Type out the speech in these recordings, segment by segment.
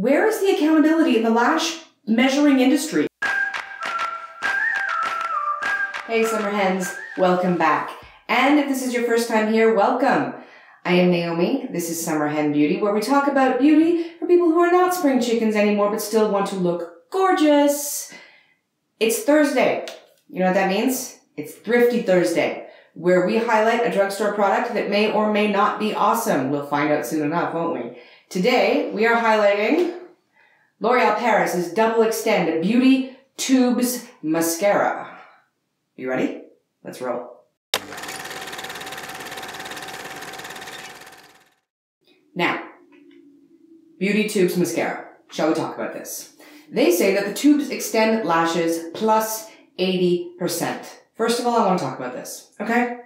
Where is the accountability in the lash measuring industry? Hey, summer hens, welcome back. And if this is your first time here, welcome. I am Naomi. This is Summer Hen Beauty, where we talk about beauty for people who are not spring chickens anymore but still want to look gorgeous. It's Thursday. You know what that means? It's Thrifty Thursday, where we highlight a drugstore product that may or may not be awesome. We'll find out soon enough, won't we? Today, we are highlighting L'Oreal Paris's Double Extend Beauty Tubes Mascara. You ready? Let's roll. Now, Beauty Tubes Mascara. Shall we talk about this? They say that the tubes extend lashes plus 80%. First of all, I want to talk about this, okay?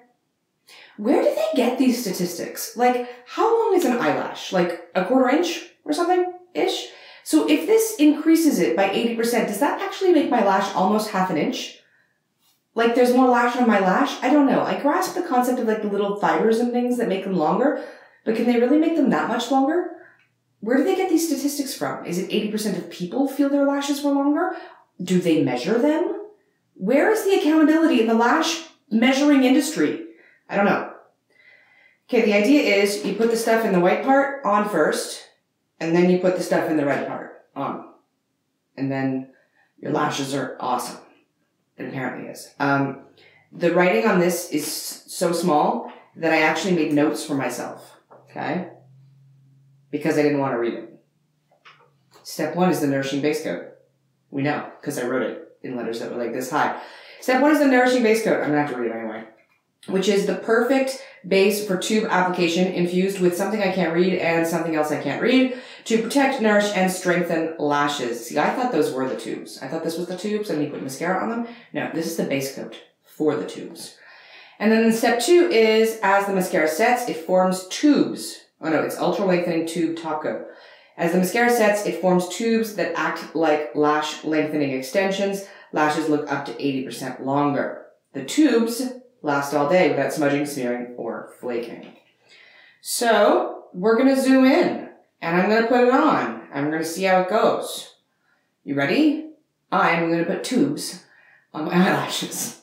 Where do they get these statistics? Like, how long is an eyelash? Like a quarter inch or something ish? So if this increases it by 80%, does that actually make my lash almost half an inch? Like there's more lash on my lash? I don't know. I grasp the concept of like the little fibers and things that make them longer, but can they really make them that much longer? Where do they get these statistics from? Is it 80% of people feel their lashes were longer? Do they measure them? Where is the accountability in the lash measuring industry? I don't know. Okay, the idea is you put the stuff in the white part on first, and then you put the stuff in the red part on. And then your lashes are awesome. It apparently is. Um, the writing on this is so small that I actually made notes for myself. Okay? Because I didn't want to read it. Step one is the nourishing base coat. We know, because I wrote it in letters that were like this high. Step one is the nourishing base coat. I'm gonna have to read it anyway. Which is the perfect base for tube application infused with something I can't read and something else I can't read to protect, nourish, and strengthen lashes. See, I thought those were the tubes. I thought this was the tubes and you put mascara on them. No, this is the base coat for the tubes. And then step two is as the mascara sets, it forms tubes. Oh no, it's ultra lengthening tube top coat. As the mascara sets, it forms tubes that act like lash lengthening extensions. Lashes look up to 80% longer. The tubes last all day without smudging, smearing, or flaking. So, we're gonna zoom in, and I'm gonna put it on. I'm gonna see how it goes. You ready? I'm gonna put tubes on my eyelashes.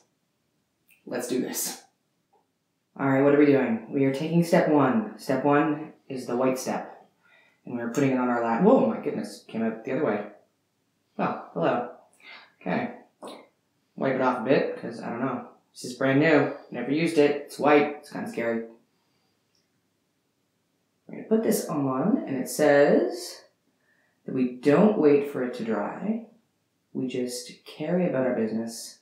Let's do this. Alright, what are we doing? We are taking step one. Step one is the white step. And we're putting it on our lash. Whoa, my goodness, came out the other way. Oh, hello. Okay. Wipe it off a bit, because I don't know. This is brand new. Never used it. It's white. It's kind of scary. We're going to put this on, and it says that we don't wait for it to dry. We just carry about our business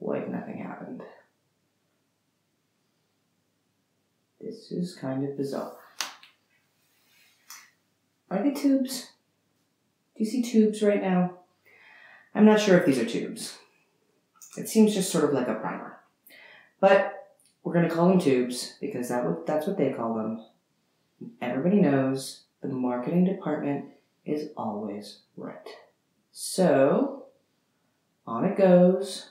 like nothing happened. This is kind of bizarre. Are they tubes? Do you see tubes right now? I'm not sure if these are tubes. It seems just sort of like a primer. But we're going to call them tubes because that that's what they call them. Everybody knows the marketing department is always right. So, on it goes.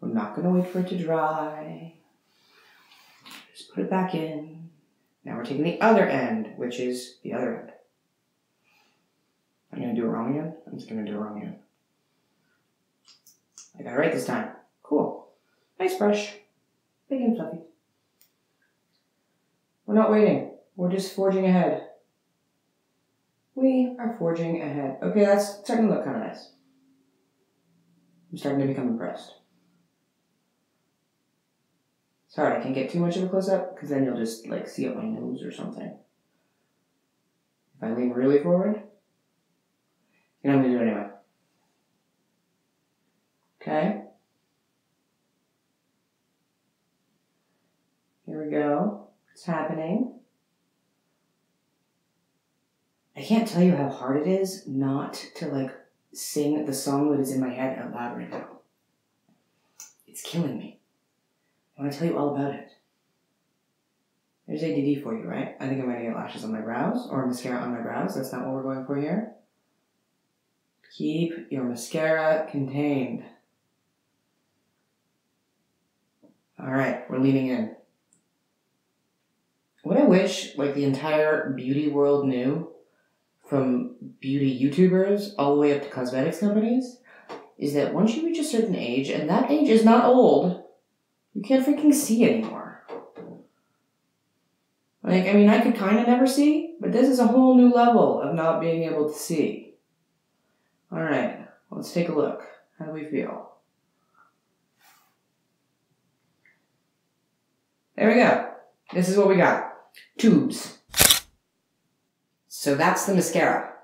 We're not going to wait for it to dry. Just put it back in. Now we're taking the other end, which is the other end. I'm going to do it wrong again. I'm just going to do it wrong again. I got it right this time. Cool. Nice brush. Big and fluffy. We're not waiting. We're just forging ahead. We are forging ahead. Okay, that's starting to look kind of nice. I'm starting to become impressed. Sorry, I can't get too much of a close up because then you'll just like see up my nose or something. If I lean really forward, you know I'm gonna do it anyway. Okay. Here we go. It's happening. I can't tell you how hard it is not to like sing the song that is in my head out loud right now. It's killing me. I want to tell you all about it. There's ADD for you, right? I think I'm going to get lashes on my brows or mascara on my brows. That's not what we're going for here. Keep your mascara contained. All right, we're leaning in. what I wish, like, the entire beauty world knew, from beauty YouTubers all the way up to cosmetics companies, is that once you reach a certain age, and that age is not old, you can't freaking see anymore. Like, I mean, I could kind of never see, but this is a whole new level of not being able to see. Alright, let's take a look. How do we feel? There we go. This is what we got. Tubes. So that's the mascara.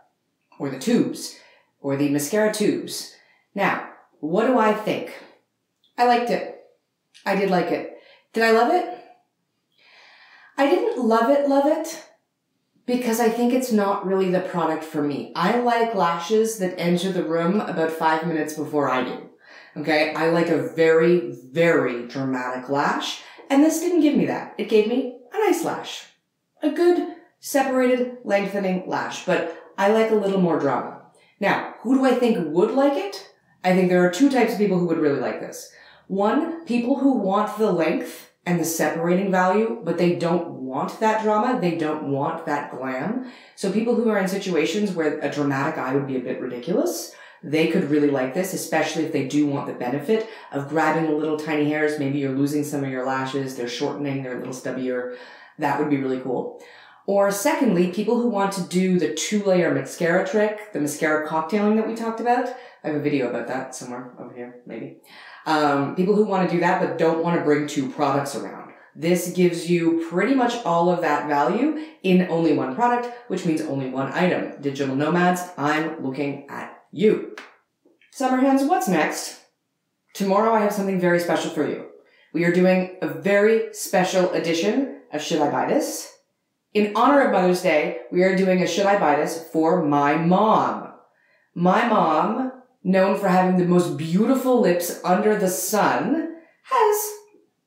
Or the tubes. Or the mascara tubes. Now, what do I think? I liked it. I did like it. Did I love it? I didn't love it, love it, because I think it's not really the product for me. I like lashes that enter the room about five minutes before I do. Okay, I like a very, very dramatic lash, and this didn't give me that. It gave me a nice lash. A good, separated, lengthening lash, but I like a little more drama. Now, who do I think would like it? I think there are two types of people who would really like this. One, people who want the length and the separating value, but they don't want that drama. They don't want that glam. So people who are in situations where a dramatic eye would be a bit ridiculous, they could really like this, especially if they do want the benefit of grabbing the little tiny hairs. Maybe you're losing some of your lashes, they're shortening, they're a little stubbier. That would be really cool. Or secondly, people who want to do the two layer mascara trick, the mascara cocktailing that we talked about. I have a video about that somewhere over here, maybe. Um, people who want to do that but don't want to bring two products around. This gives you pretty much all of that value in only one product, which means only one item. Digital nomads, I'm looking at you. Summer Hens, what's next? Tomorrow I have something very special for you. We are doing a very special edition of Should I Buy This? In honor of Mother's Day, we are doing a Should I Buy This for my mom. My mom, known for having the most beautiful lips under the sun, has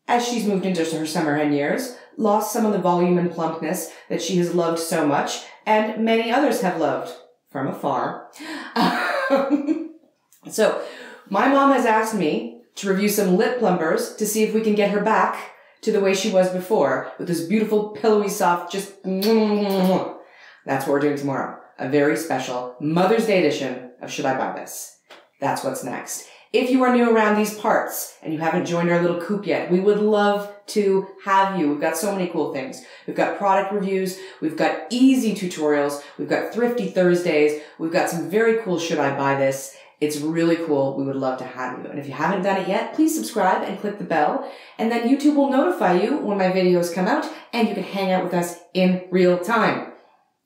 as she's moved into her summer hen years, lost some of the volume and plumpness that she has loved so much, and many others have loved from afar. so, my mom has asked me to review some lip plumpers to see if we can get her back to the way she was before, with this beautiful, pillowy, soft, just. That's what we're doing tomorrow. A very special Mother's Day edition of Should I Buy This? That's what's next. If you are new around these parts and you haven't joined our little coop yet, we would love to have you. We've got so many cool things. We've got product reviews. We've got easy tutorials. We've got thrifty Thursdays. We've got some very cool should I buy this. It's really cool. We would love to have you. And if you haven't done it yet, please subscribe and click the bell. And then YouTube will notify you when my videos come out and you can hang out with us in real time.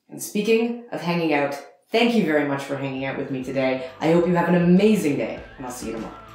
And speaking of hanging out, Thank you very much for hanging out with me today. I hope you have an amazing day, and I'll see you tomorrow.